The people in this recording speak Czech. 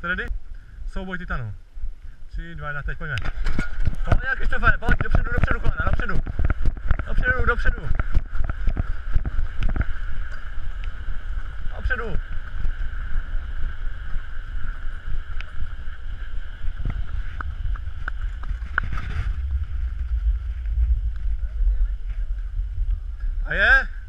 Jste ready? Souboj titanů. 3, 2, 1, teď pojďme. Pojď, Kristofe, pojď, dopředu, dopředu, kolena, dopředu. Dopředu, dopředu. Dopředu. A je?